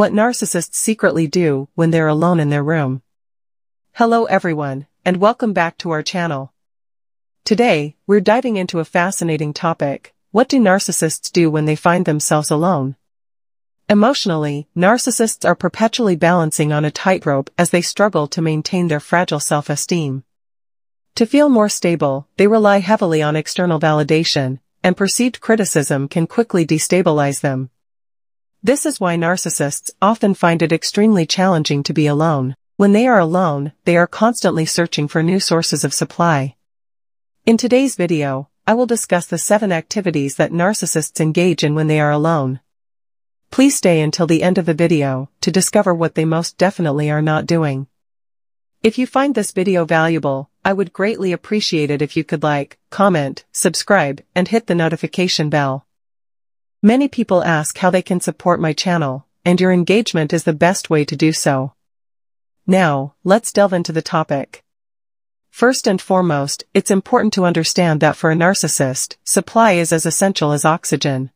What narcissists secretly do when they're alone in their room. Hello everyone, and welcome back to our channel. Today, we're diving into a fascinating topic. What do narcissists do when they find themselves alone? Emotionally, narcissists are perpetually balancing on a tightrope as they struggle to maintain their fragile self-esteem. To feel more stable, they rely heavily on external validation, and perceived criticism can quickly destabilize them. This is why narcissists often find it extremely challenging to be alone. When they are alone, they are constantly searching for new sources of supply. In today's video, I will discuss the seven activities that narcissists engage in when they are alone. Please stay until the end of the video to discover what they most definitely are not doing. If you find this video valuable, I would greatly appreciate it if you could like, comment, subscribe, and hit the notification bell. Many people ask how they can support my channel, and your engagement is the best way to do so. Now, let's delve into the topic. First and foremost, it's important to understand that for a narcissist, supply is as essential as oxygen.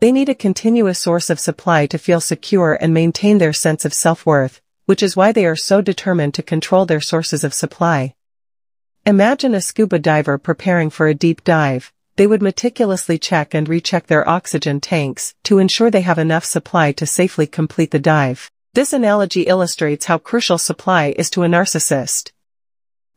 They need a continuous source of supply to feel secure and maintain their sense of self-worth, which is why they are so determined to control their sources of supply. Imagine a scuba diver preparing for a deep dive. They would meticulously check and recheck their oxygen tanks to ensure they have enough supply to safely complete the dive. This analogy illustrates how crucial supply is to a narcissist.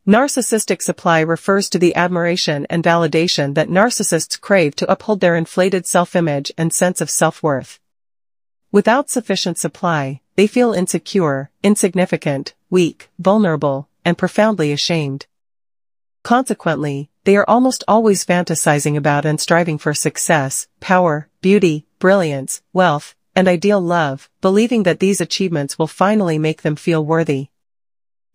Narcissistic supply refers to the admiration and validation that narcissists crave to uphold their inflated self-image and sense of self-worth. Without sufficient supply, they feel insecure, insignificant, weak, vulnerable, and profoundly ashamed. Consequently, they are almost always fantasizing about and striving for success, power, beauty, brilliance, wealth, and ideal love, believing that these achievements will finally make them feel worthy.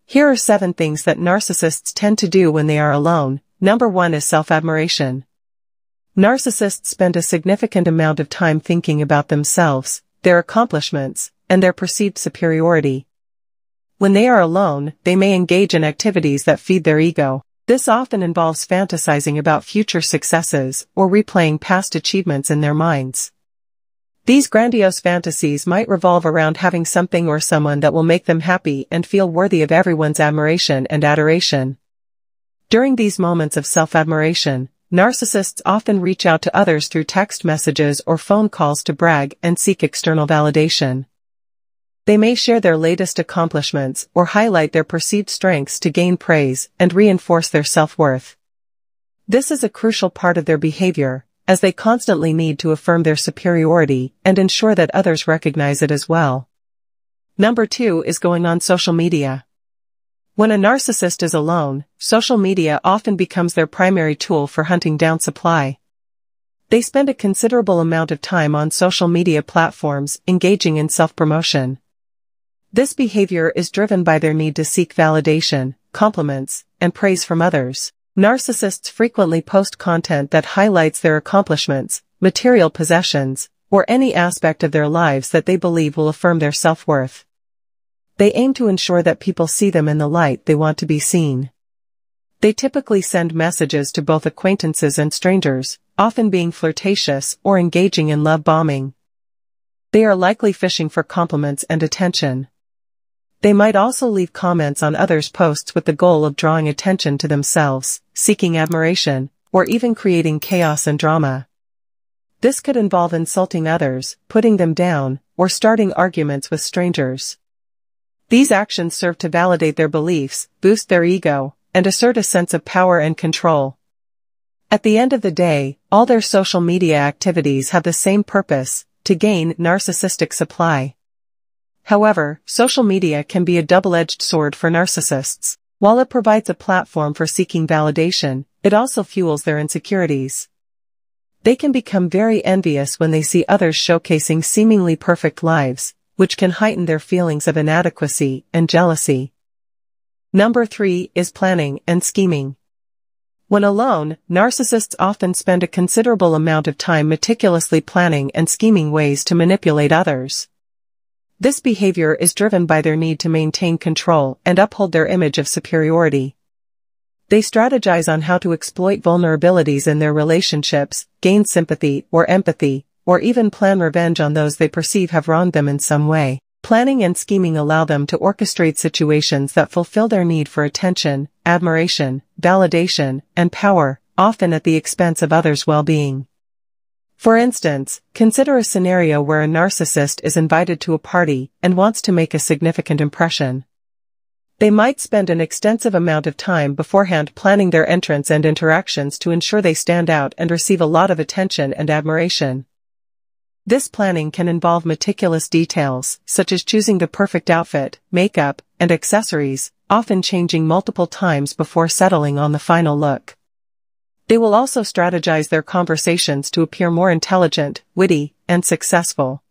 Here are seven things that narcissists tend to do when they are alone. Number one is self-admiration. Narcissists spend a significant amount of time thinking about themselves, their accomplishments, and their perceived superiority. When they are alone, they may engage in activities that feed their ego. This often involves fantasizing about future successes or replaying past achievements in their minds. These grandiose fantasies might revolve around having something or someone that will make them happy and feel worthy of everyone's admiration and adoration. During these moments of self-admiration, narcissists often reach out to others through text messages or phone calls to brag and seek external validation. They may share their latest accomplishments or highlight their perceived strengths to gain praise and reinforce their self-worth. This is a crucial part of their behavior, as they constantly need to affirm their superiority and ensure that others recognize it as well. Number 2 is going on social media. When a narcissist is alone, social media often becomes their primary tool for hunting down supply. They spend a considerable amount of time on social media platforms engaging in self-promotion. This behavior is driven by their need to seek validation, compliments, and praise from others. Narcissists frequently post content that highlights their accomplishments, material possessions, or any aspect of their lives that they believe will affirm their self-worth. They aim to ensure that people see them in the light they want to be seen. They typically send messages to both acquaintances and strangers, often being flirtatious or engaging in love bombing. They are likely fishing for compliments and attention. They might also leave comments on others' posts with the goal of drawing attention to themselves, seeking admiration, or even creating chaos and drama. This could involve insulting others, putting them down, or starting arguments with strangers. These actions serve to validate their beliefs, boost their ego, and assert a sense of power and control. At the end of the day, all their social media activities have the same purpose, to gain narcissistic supply. However, social media can be a double-edged sword for narcissists. While it provides a platform for seeking validation, it also fuels their insecurities. They can become very envious when they see others showcasing seemingly perfect lives, which can heighten their feelings of inadequacy and jealousy. Number 3 is planning and scheming. When alone, narcissists often spend a considerable amount of time meticulously planning and scheming ways to manipulate others. This behavior is driven by their need to maintain control and uphold their image of superiority. They strategize on how to exploit vulnerabilities in their relationships, gain sympathy or empathy, or even plan revenge on those they perceive have wronged them in some way. Planning and scheming allow them to orchestrate situations that fulfill their need for attention, admiration, validation, and power, often at the expense of others' well-being. For instance, consider a scenario where a narcissist is invited to a party and wants to make a significant impression. They might spend an extensive amount of time beforehand planning their entrance and interactions to ensure they stand out and receive a lot of attention and admiration. This planning can involve meticulous details, such as choosing the perfect outfit, makeup, and accessories, often changing multiple times before settling on the final look. They will also strategize their conversations to appear more intelligent, witty, and successful.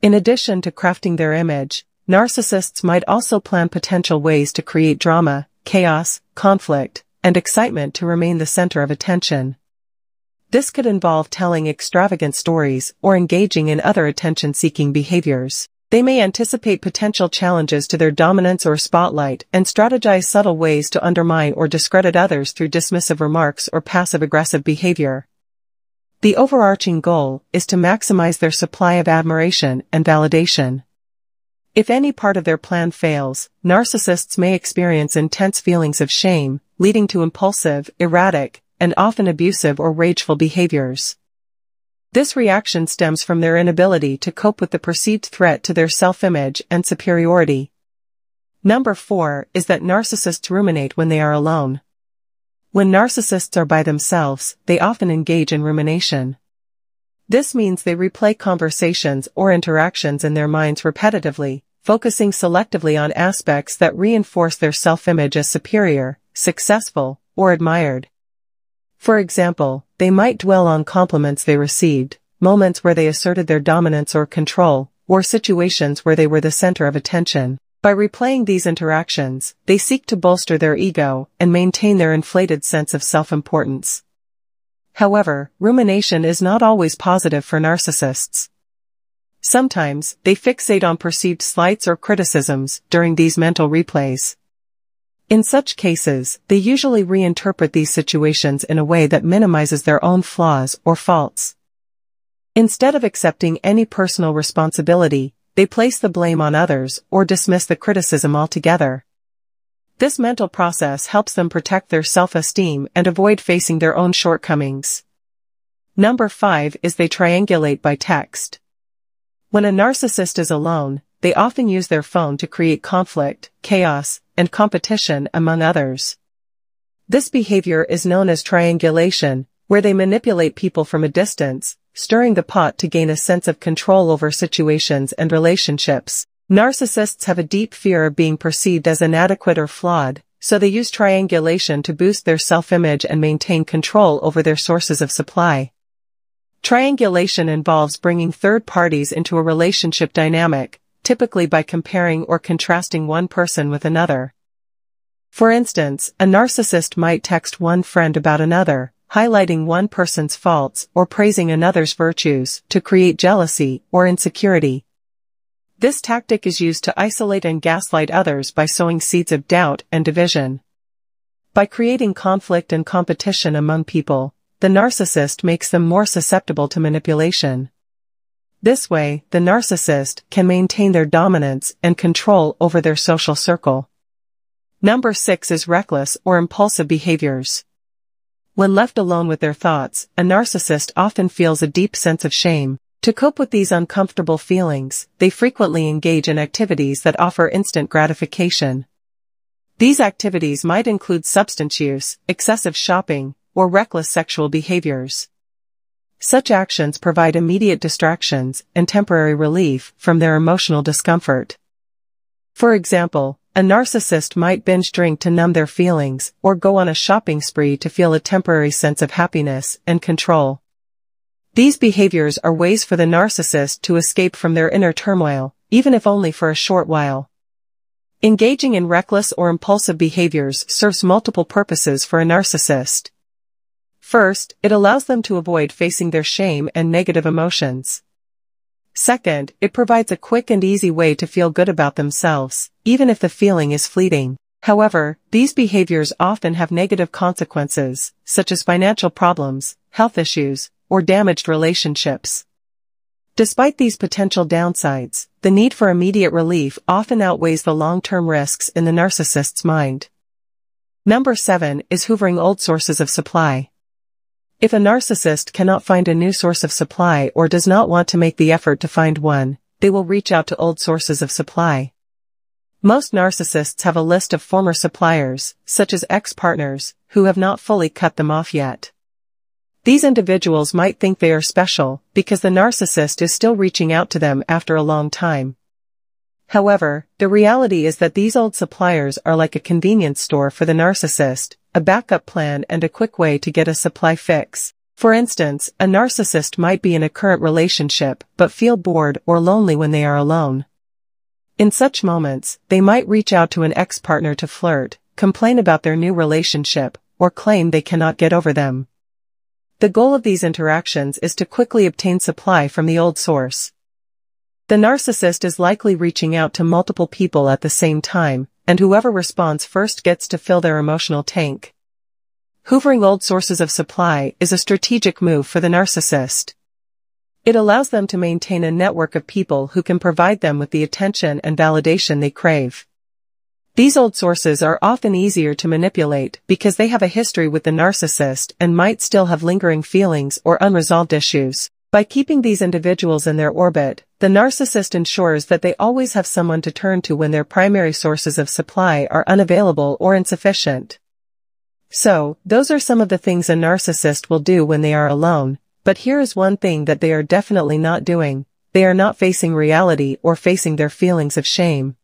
In addition to crafting their image, narcissists might also plan potential ways to create drama, chaos, conflict, and excitement to remain the center of attention. This could involve telling extravagant stories or engaging in other attention-seeking behaviors. They may anticipate potential challenges to their dominance or spotlight and strategize subtle ways to undermine or discredit others through dismissive remarks or passive-aggressive behavior. The overarching goal is to maximize their supply of admiration and validation. If any part of their plan fails, narcissists may experience intense feelings of shame, leading to impulsive, erratic, and often abusive or rageful behaviors. This reaction stems from their inability to cope with the perceived threat to their self-image and superiority. Number 4 is that narcissists ruminate when they are alone. When narcissists are by themselves, they often engage in rumination. This means they replay conversations or interactions in their minds repetitively, focusing selectively on aspects that reinforce their self-image as superior, successful, or admired. For example, they might dwell on compliments they received, moments where they asserted their dominance or control, or situations where they were the center of attention. By replaying these interactions, they seek to bolster their ego and maintain their inflated sense of self-importance. However, rumination is not always positive for narcissists. Sometimes, they fixate on perceived slights or criticisms during these mental replays. In such cases, they usually reinterpret these situations in a way that minimizes their own flaws or faults. Instead of accepting any personal responsibility, they place the blame on others or dismiss the criticism altogether. This mental process helps them protect their self-esteem and avoid facing their own shortcomings. Number 5 is they triangulate by text. When a narcissist is alone, they often use their phone to create conflict, chaos, and competition among others. This behavior is known as triangulation, where they manipulate people from a distance, stirring the pot to gain a sense of control over situations and relationships. Narcissists have a deep fear of being perceived as inadequate or flawed, so they use triangulation to boost their self-image and maintain control over their sources of supply. Triangulation involves bringing third parties into a relationship dynamic, typically by comparing or contrasting one person with another. For instance, a narcissist might text one friend about another, highlighting one person's faults or praising another's virtues to create jealousy or insecurity. This tactic is used to isolate and gaslight others by sowing seeds of doubt and division. By creating conflict and competition among people, the narcissist makes them more susceptible to manipulation. This way, the narcissist can maintain their dominance and control over their social circle. Number 6 is reckless or impulsive behaviors. When left alone with their thoughts, a narcissist often feels a deep sense of shame. To cope with these uncomfortable feelings, they frequently engage in activities that offer instant gratification. These activities might include substance use, excessive shopping, or reckless sexual behaviors. Such actions provide immediate distractions and temporary relief from their emotional discomfort. For example, a narcissist might binge drink to numb their feelings or go on a shopping spree to feel a temporary sense of happiness and control. These behaviors are ways for the narcissist to escape from their inner turmoil, even if only for a short while. Engaging in reckless or impulsive behaviors serves multiple purposes for a narcissist. First, it allows them to avoid facing their shame and negative emotions. Second, it provides a quick and easy way to feel good about themselves, even if the feeling is fleeting. However, these behaviors often have negative consequences, such as financial problems, health issues, or damaged relationships. Despite these potential downsides, the need for immediate relief often outweighs the long-term risks in the narcissist's mind. Number 7 is hoovering old sources of supply. If a narcissist cannot find a new source of supply or does not want to make the effort to find one, they will reach out to old sources of supply. Most narcissists have a list of former suppliers, such as ex-partners, who have not fully cut them off yet. These individuals might think they are special because the narcissist is still reaching out to them after a long time. However, the reality is that these old suppliers are like a convenience store for the narcissist, a backup plan and a quick way to get a supply fix. For instance, a narcissist might be in a current relationship but feel bored or lonely when they are alone. In such moments, they might reach out to an ex-partner to flirt, complain about their new relationship, or claim they cannot get over them. The goal of these interactions is to quickly obtain supply from the old source. The narcissist is likely reaching out to multiple people at the same time, and whoever responds first gets to fill their emotional tank. Hoovering old sources of supply is a strategic move for the narcissist. It allows them to maintain a network of people who can provide them with the attention and validation they crave. These old sources are often easier to manipulate because they have a history with the narcissist and might still have lingering feelings or unresolved issues. By keeping these individuals in their orbit, the narcissist ensures that they always have someone to turn to when their primary sources of supply are unavailable or insufficient. So, those are some of the things a narcissist will do when they are alone, but here is one thing that they are definitely not doing, they are not facing reality or facing their feelings of shame.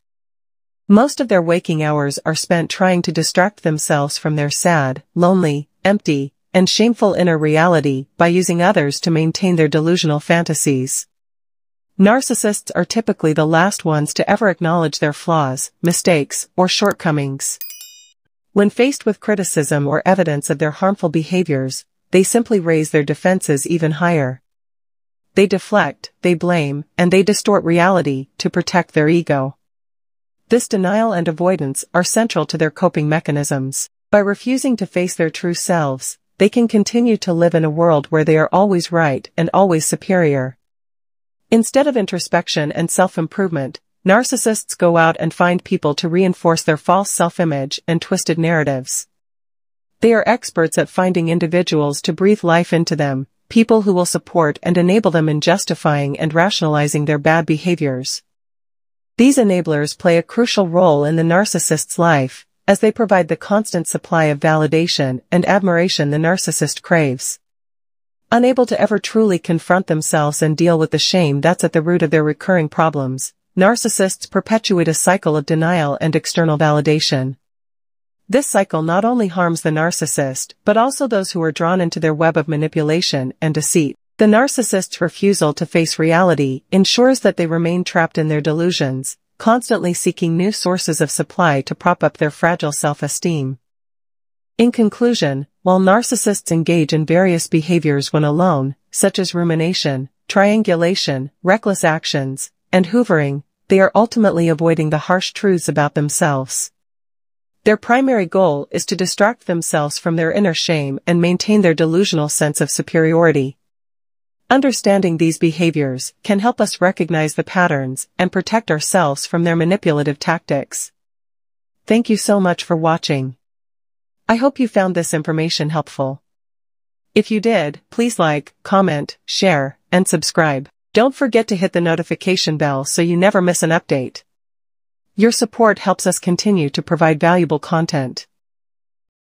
Most of their waking hours are spent trying to distract themselves from their sad, lonely, empty, and shameful inner reality by using others to maintain their delusional fantasies. Narcissists are typically the last ones to ever acknowledge their flaws, mistakes, or shortcomings. When faced with criticism or evidence of their harmful behaviors, they simply raise their defenses even higher. They deflect, they blame, and they distort reality to protect their ego. This denial and avoidance are central to their coping mechanisms. By refusing to face their true selves, they can continue to live in a world where they are always right and always superior. Instead of introspection and self-improvement, narcissists go out and find people to reinforce their false self-image and twisted narratives. They are experts at finding individuals to breathe life into them, people who will support and enable them in justifying and rationalizing their bad behaviors. These enablers play a crucial role in the narcissist's life, as they provide the constant supply of validation and admiration the narcissist craves. Unable to ever truly confront themselves and deal with the shame that's at the root of their recurring problems, narcissists perpetuate a cycle of denial and external validation. This cycle not only harms the narcissist, but also those who are drawn into their web of manipulation and deceit. The narcissist's refusal to face reality ensures that they remain trapped in their delusions, constantly seeking new sources of supply to prop up their fragile self-esteem. In conclusion, while narcissists engage in various behaviors when alone, such as rumination, triangulation, reckless actions, and hoovering, they are ultimately avoiding the harsh truths about themselves. Their primary goal is to distract themselves from their inner shame and maintain their delusional sense of superiority. Understanding these behaviors can help us recognize the patterns and protect ourselves from their manipulative tactics. Thank you so much for watching. I hope you found this information helpful. If you did, please like, comment, share, and subscribe. Don't forget to hit the notification bell so you never miss an update. Your support helps us continue to provide valuable content.